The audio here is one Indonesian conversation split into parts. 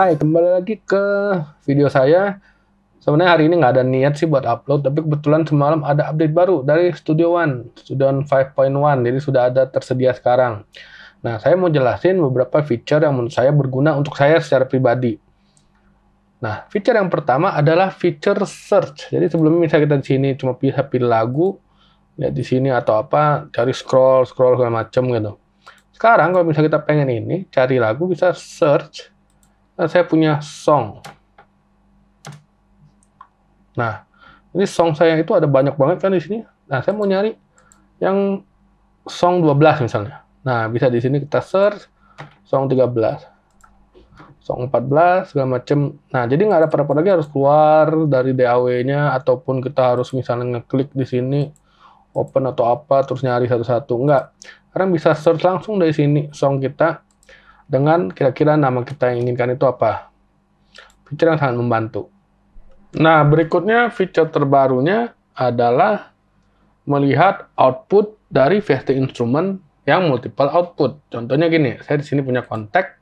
Hai, kembali lagi ke video saya. Sebenarnya hari ini nggak ada niat sih buat upload, tapi kebetulan semalam ada update baru dari Studio One, Studio One 5.1, jadi sudah ada tersedia sekarang. Nah, saya mau jelasin beberapa feature yang menurut saya berguna untuk saya secara pribadi. Nah, feature yang pertama adalah feature search. Jadi sebelumnya misalnya kita di sini cuma bisa pilih lagu, lihat di sini atau apa, cari scroll, scroll segala macam gitu. Sekarang kalau misalnya kita pengen ini, cari lagu bisa search. Nah, saya punya song. Nah, ini song saya itu ada banyak banget kan di sini. Nah, saya mau nyari yang song 12 misalnya. Nah, bisa di sini kita search song 13. Song 14 segala macam. Nah, jadi nggak ada pada lagi harus keluar dari DAW-nya ataupun kita harus misalnya ngeklik di sini open atau apa terus nyari satu-satu. Enggak. Sekarang bisa search langsung dari sini song kita dengan kira-kira nama kita yang inginkan itu apa. Feature yang sangat membantu. Nah, berikutnya feature terbarunya adalah melihat output dari VST instrument yang multiple output. Contohnya gini, saya di sini punya kontak,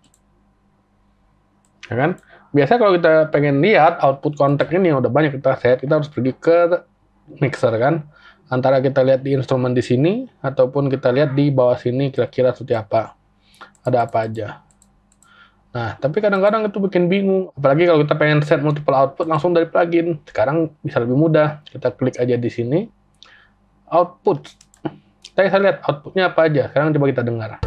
ya kan? Biasanya kalau kita pengen lihat output kontak ini yang udah banyak kita set, kita harus pergi ke mixer kan antara kita lihat di instrumen di sini ataupun kita lihat di bawah sini kira-kira seperti apa. Ada apa aja. Nah, tapi kadang-kadang itu bikin bingung. Apalagi kalau kita pengen set multiple output langsung dari plugin. Sekarang bisa lebih mudah. Kita klik aja di sini. Output. Kita bisa lihat outputnya apa aja. Sekarang coba kita dengar.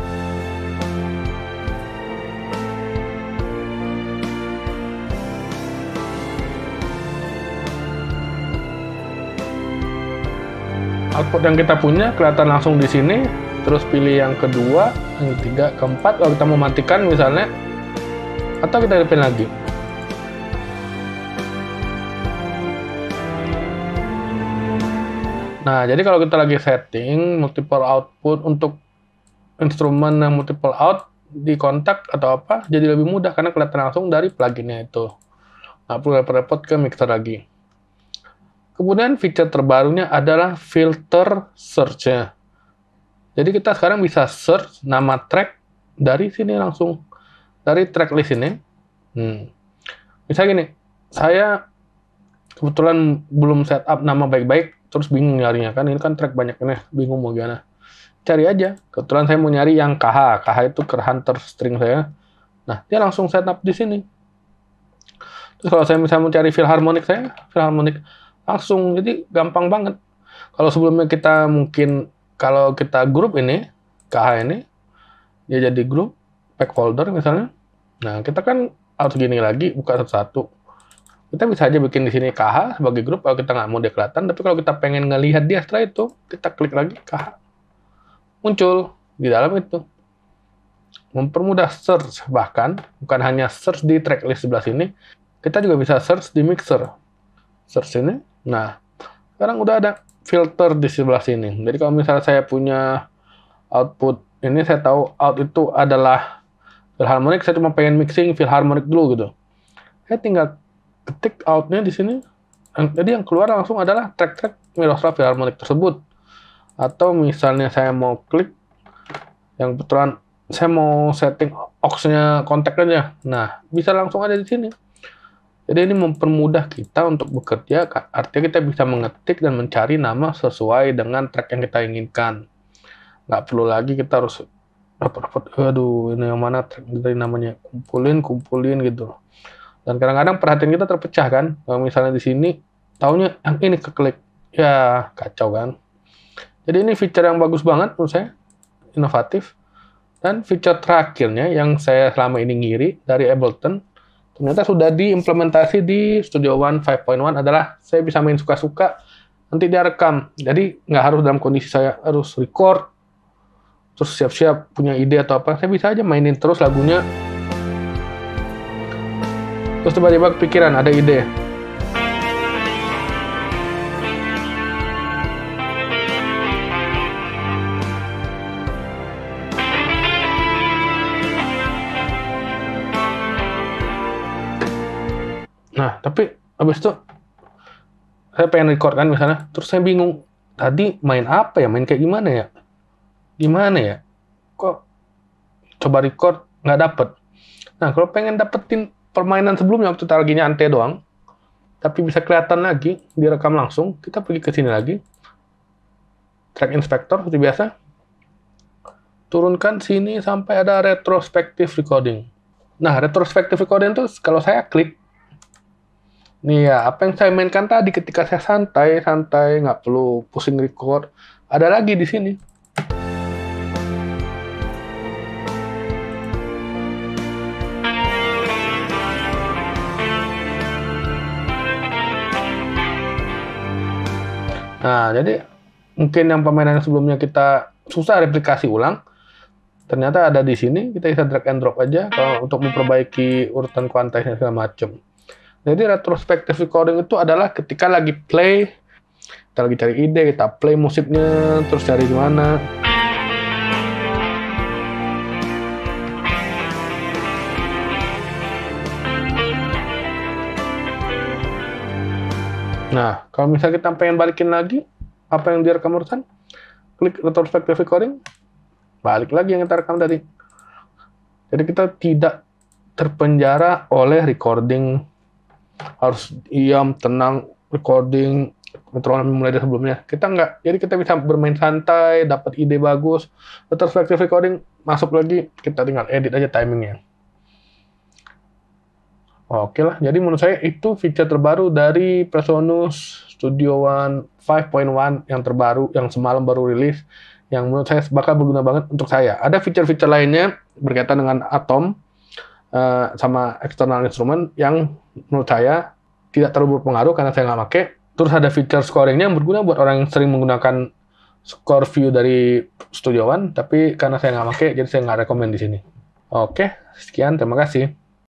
output yang kita punya kelihatan langsung di sini terus pilih yang kedua yang ketiga keempat. Kalau kita mau matikan misalnya. Atau kita pilih lagi. Nah jadi kalau kita lagi setting multiple output untuk instrumen yang multiple out di kontak atau apa jadi lebih mudah karena kelihatan langsung dari pluginnya itu. Nggak perlu repot-repot ke mixer lagi. Kemudian fitur terbarunya adalah filter search-nya. Jadi kita sekarang bisa search nama track dari sini langsung. Dari tracklist ini. Hmm. Misalnya gini, saya kebetulan belum setup nama baik-baik, terus bingung nyarinya kan. Ini kan track banyak ini, bingung mau gimana. Cari aja. Kebetulan saya mau nyari yang KH. KH itu ke hunter string saya. Nah, dia langsung setup di sini. Terus kalau saya misalnya mau cari Philharmonic saya, Philharmonic langsung jadi gampang banget kalau sebelumnya kita mungkin kalau kita grup ini KH ini dia jadi grup pack folder misalnya. Nah kita kan harus gini lagi buka satu-satu. Kita bisa aja bikin di sini KH sebagai grup kalau kita nggak mau dia kelihatan. Tapi kalau kita pengen ngelihat dia setelah itu kita klik lagi KH muncul di dalam itu. Mempermudah search bahkan bukan hanya search di tracklist sebelah sini kita juga bisa search di mixer. Search ini Nah, sekarang udah ada filter di sebelah sini. Jadi kalau misalnya saya punya output ini saya tahu out itu adalah Philharmonic, saya cuma pengen mixing Philharmonic dulu gitu. Saya tinggal ketik outnya di sini. Jadi yang keluar langsung adalah track-track Miroslav Philharmonic tersebut. Atau misalnya saya mau klik yang betulan saya mau setting aux-nya kontak aja. Nah, bisa langsung ada di sini. Jadi ini mempermudah kita untuk bekerja, artinya kita bisa mengetik dan mencari nama sesuai dengan track yang kita inginkan. Nggak perlu lagi kita harus dapat-dapat, aduh ini yang mana track dari namanya, kumpulin, kumpulin gitu. Dan kadang-kadang perhatian kita terpecah kan, kalau misalnya di sini, tahunya yang ini keklik, ya kacau kan. Jadi ini feature yang bagus banget menurut saya, inovatif. Dan feature terakhirnya yang saya selama ini ngiri dari Ableton, ternyata sudah diimplementasi di Studio One 5.1 adalah saya bisa main suka-suka nanti dia rekam. Jadi nggak harus dalam kondisi saya harus record terus siap-siap punya ide atau apa saya bisa aja mainin terus lagunya. Terus tiba-tiba kepikiran ada ide tapi habis itu saya pengen record kan misalnya, terus saya bingung, tadi main apa ya, main kayak gimana ya? Gimana ya? Kok coba record nggak dapet? Nah, kalau pengen dapetin permainan sebelumnya waktu lagi nyantai doang, tapi bisa kelihatan lagi direkam langsung, kita pergi ke sini lagi. Track inspector seperti biasa. Turunkan sini sampai ada retrospective recording. Nah, retrospective recording itu kalau saya klik Nih ya, apa yang saya mainkan tadi ketika saya santai, santai, nggak perlu pusing record, ada lagi di sini. Nah, jadi mungkin yang permainan sebelumnya kita susah replikasi ulang, ternyata ada di sini, kita bisa drag and drop aja kalau untuk memperbaiki urutan kuantitasnya segala macam. Jadi retrospective recording itu adalah ketika lagi play, kita lagi cari ide, kita play musiknya, terus cari di mana. Nah, kalau misalnya kita pengen balikin lagi, apa yang direkam barusan, klik retrospective recording, balik lagi yang kita rekam tadi. Jadi kita tidak terpenjara oleh recording harus diam, tenang, recording, metronom mulai dari sebelumnya. Kita nggak, jadi kita bisa bermain santai, dapat ide bagus, retrospective recording, masuk lagi, kita tinggal edit aja timingnya. Oke lah, jadi menurut saya itu feature terbaru dari Presonus Studio One 5.1 yang terbaru, yang semalam baru rilis, yang menurut saya bakal berguna banget untuk saya. Ada feature-feature lainnya berkaitan dengan Atom, uh, sama external instrument yang menurut saya tidak terlalu berpengaruh karena saya nggak pakai. Terus ada fitur scoringnya yang berguna buat orang yang sering menggunakan score view dari Studio One, tapi karena saya nggak pakai, jadi saya nggak rekomend di sini. Oke, sekian, terima kasih.